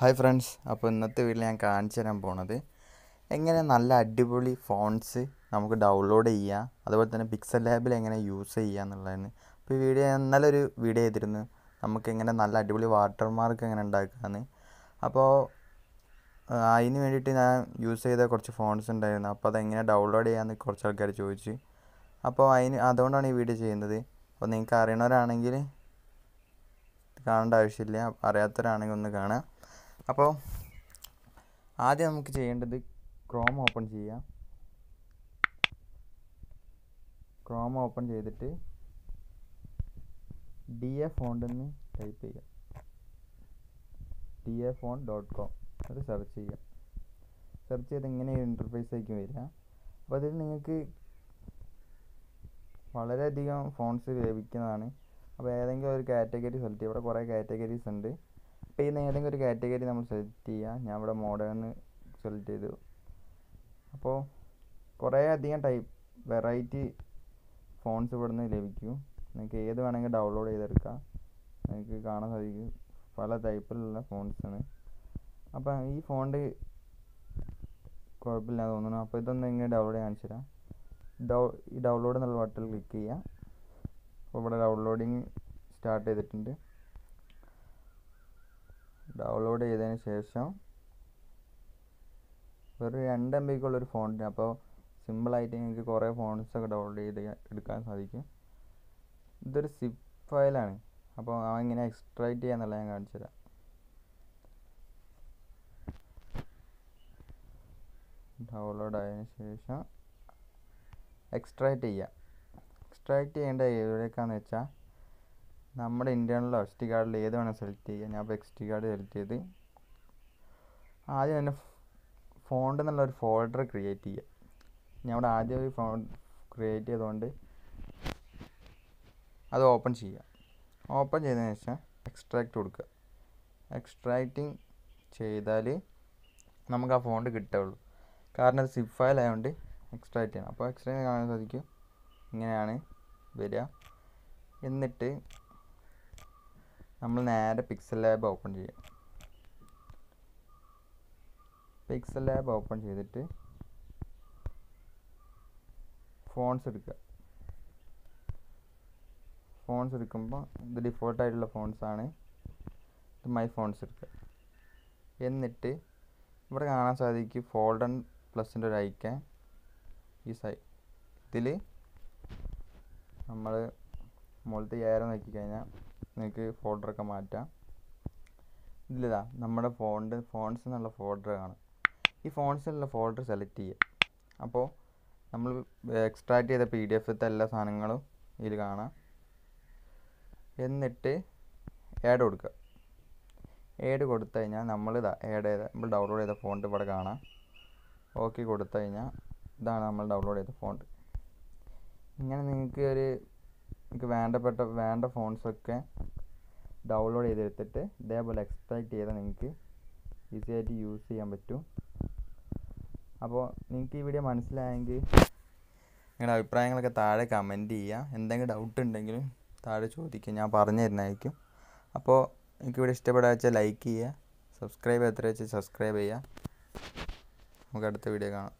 Hi friends അപ്പോൾ ഇന്നത്തെ വീട്ടിൽ ഞാൻ കാണിച്ചു തരാൻ പോണത് എങ്ങനെ നല്ല അടിപൊളി ഫോൺസ് നമുക്ക് ഡൗൺലോഡ് ചെയ്യാം അതുപോലെ തന്നെ പിക്സൽ ലാബിൽ എങ്ങനെ യൂസ് ചെയ്യുക എന്നുള്ളതാണ്. അപ്പോൾ ഈ വീഡിയോ ഞാൻ ഇന്നലെ ഒരു വീഡിയോ ചെയ്തിരുന്നു. നമുക്ക് എങ്ങനെ നല്ല അടിപൊളി വാട്ടർമാർക്ക് എങ്ങനെ ഉണ്ടാക്കാമെന്ന് അപ്പോൾ അതിന് വേണ്ടിയിട്ട് ഞാൻ യൂസ് ചെയ്ത കുറച്ച് ഫോൺസ് ഉണ്ടായിരുന്നു. അപ്പോൾ അതെങ്ങനെ ഡൗൺലോഡ് ചെയ്യാമെന്ന് കുറച്ച് ആൾക്കാർ ചോദിച്ചു. അപ്പോൾ അതിന് അതുകൊണ്ടാണ് ഈ വീഡിയോ ചെയ്യുന്നത്. അപ്പോൾ നിങ്ങൾക്ക് അറിയണവരാണെങ്കിൽ കാണേണ്ട ആവശ്യമില്ല. അറിയാത്തവരാണെങ്കിൽ ഒന്ന് കാണാം. അപ്പോൾ ആദ്യം നമുക്ക് ചെയ്യേണ്ടത് ക്രോം ഓപ്പൺ ചെയ്യാം. ക്രോം ഓപ്പൺ ചെയ്തിട്ട് ഡി എ ഫോണ്ടെന്ന് ടൈപ്പ് ചെയ്യാം. D A font dot com അത് സെർച്ച് ചെയ്യാം. സെർച്ച് ചെയ്ത് ഇങ്ങനെ ഇന്റർഫേസ് ആയിരിക്കും വരിക. അപ്പോൾ അതിൽ നിങ്ങൾക്ക് വളരെയധികം ഫോൺസ് ലഭിക്കുന്നതാണ്. അപ്പോൾ ഏതെങ്കിലും ഒരു കാറ്റഗറി സെലക്ട് ചെയ്യുക ഇവിടെ കുറേ കാറ്റഗറീസ് ഉണ്ട്. അപ്പോൾ ചെയ്യുന്ന ഏതെങ്കിലും ഒരു കാറ്റഗറി നമ്മൾ സെലക്ട് ചെയ്യുക ഞാൻ ഇവിടെ മോഡേൺ സെലക്ട് ചെയ്തു. അപ്പോൾ കുറേ അധികം ടൈപ്പ് വെറൈറ്റി ഫോൺസ് ഇവിടെ നിന്ന് ലഭിക്കും. നിങ്ങൾക്ക് ഏത് വേണമെങ്കിൽ ഡൗൺലോഡ് ചെയ്തെടുക്കാം. നിങ്ങൾക്ക് കാണാൻ സാധിക്കും. പല ടൈപ്പിലുള്ള ഫോൺസാണ്. അപ്പം ഈ ഫോണിന്റെ കുഴപ്പമില്ല തോന്നുന്നു. അപ്പോൾ ഇതൊന്ന് ഇങ്ങനെ ഡൗൺലോഡ് കാണിച്ചു തരാം. ഡൗ ഈ ഡൗൺലോഡ് എന്നുള്ള ബട്ടൺ ക്ലിക്ക് ചെയ്യുക അപ്പോൾ ഇവിടെ ഡൗൺലോഡിങ് സ്റ്റാർട്ട് ചെയ്തിട്ടുണ്ട്. ഡൗൺലോഡ് ചെയ്തതിന് ശേഷം ഒരു രണ്ട് എം ബിക്കുള്ളൊരു ഫോണിന് അപ്പോൾ സിമ്പിളായിട്ട് നിങ്ങൾക്ക് കുറേ ഫോൺസ് ഒക്കെ ഡൗൺലോഡ് ചെയ്ത് എടുക്കാൻ സാധിക്കും. ഇതൊരു സിപ്പ് ഫയലാണ് അപ്പോൾ എങ്ങനെ എക്സ്ട്രാക്റ്റ് ചെയ്യാന്നല്ല ഞാൻ കാണിച്ചു തരാം. ഡൗൺലോഡ് ആയതിനു ശേഷം എക്സ്ട്രാക്റ്റ് ചെയ്യുക എക്സ്ട്രാക്ട് ചെയ്യേണ്ട എവിടേക്കാന്ന് വെച്ചാൽ നമ്മുടെ ഇന്റേർണലോ എസ് ടി കാർഡിൽ ഏത് വേണം സെലക്ട് ചെയ്യുക ഞാൻ ഇപ്പോൾ എക്സ് ടി കാർഡ് സെലക്ട് ചെയ്ത് ആദ്യം തന്നെ ഫോണ്ട് എന്നുള്ള ഒരു ഫോൾഡർ ക്രിയേറ്റ് ചെയ്യുക ഞാൻ ഇവിടെ ആദ്യം ഒരു ഫോൺ ക്രിയേറ്റ് ചെയ്തുകൊണ്ട് അത് ഓപ്പൺ ചെയ്യുക ഓപ്പൺ ചെയ്തതിന് ശേഷം എക്സ്ട്രാക്റ്റ് കൊടുക്കുക. എക്സ്ട്രാക്റ്റിംഗ് ചെയ്താൽ നമുക്ക് ആ ഫോണ്ട് കിട്ടുള്ളൂ. കാരണം അത് സിപ്പ് ഫയൽ ആയതുകൊണ്ട് എക്സ്ട്രാക്റ്റ് ചെയ്യണം. അപ്പോൾ എക്സ്ട്രാക്റ്റ് കാണാൻ സാധിക്കും. ഇങ്ങനെയാണ് വരിക. എന്നിട്ട് നമ്മൾ നേരെ പിക്സൽ ലാബ് ഓപ്പൺ ചെയ്യാം. പിക്സൽ ലാബ് ഓപ്പൺ ചെയ്തിട്ട് ഫോൺസ് എടുക്കുക. ഫോൺസ് എടുക്കുമ്പോൾ ഇത് ഡിഫോൾട്ടായിട്ടുള്ള ഫോൺസ് ആണ്. ഇത് മൈ ഫോൺസ് എടുക്കുക. എന്നിട്ട് ഇവിടെ കാണാൻ സാധിക്കും ഫോൾഡൺ പ്ലസിന്റെ ഒരു ഐക്കൻ ഈ സൈ ഇതിൽ നമ്മൾ മുകളിലത്തെ ഏറെ നോക്കിക്കഴിഞ്ഞാൽ നിങ്ങൾക്ക് ഫോൾഡറൊക്കെ മാറ്റാം. ഇതിലിതാ നമ്മുടെ ഫോണ്ട് ഫോൺസ് എന്നുള്ള ഫോൾഡർ കാണും. ഈ ഫോൺസ് എന്നുള്ള ഫോൾഡർ സെലക്ട് ചെയ്യുക അപ്പോൾ നമ്മൾ എക്സ്ട്രാക്ട് ചെയ്ത പി ഡി എഫത്തെ എല്ലാ സാധനങ്ങളും ഇതിൽ കാണാം. എന്നിട്ട് ആഡ് കൊടുക്കുക. ഏഡ് കൊടുത്തു കഴിഞ്ഞാൽ നമ്മൾ ഇതാ ആഡ് ചെയ്ത നമ്മൾ ഡൗൺലോഡ് ചെയ്ത ഫോണ്ട് ഇവിടെ കാണാം. ഓക്കെ കൊടുത്തു കഴിഞ്ഞാൽ ഇതാണ് നമ്മൾ ഡൗൺലോഡ് ചെയ്ത ഫോണ്ട് ഇങ്ങനെ നിങ്ങൾക്ക് ഒരു നിങ്ങൾക്ക് വേണ്ടപ്പെട്ട വേണ്ട ഫോൺസൊക്കെ ഡൗൺലോഡ് ചെയ്തെടുത്തിട്ട് ഇതേപോലെ എക്സ്ട്രാക്ട് ചെയ്താൽ നിങ്ങൾക്ക് ഈസി ആയിട്ട് യൂസ് ചെയ്യാൻ പറ്റും. അപ്പോൾ നിങ്ങൾക്ക് ഈ വീഡിയോ മനസ്സിലായെങ്കിൽ നിങ്ങളുടെ അഭിപ്രായങ്ങളൊക്കെ താഴെ കമന്റ് ചെയ്യുക. എന്തെങ്കിലും ഡൗട്ട് ഉണ്ടെങ്കിലും താഴെ ചോദിക്കുക. ഞാൻ പറഞ്ഞു തരുന്നതായിരിക്കും അപ്പോൾ നിങ്ങൾക്ക് ഇവിടെ ഇഷ്ടപ്പെടാ വെച്ചാൽ ലൈക്ക് ചെയ്യുക. സബ്സ്ക്രൈബ് എത്ര വെച്ചാൽ സബ്സ്ക്രൈബ് ചെയ്യുക. നമുക്ക് അടുത്ത വീഡിയോ കാണാം.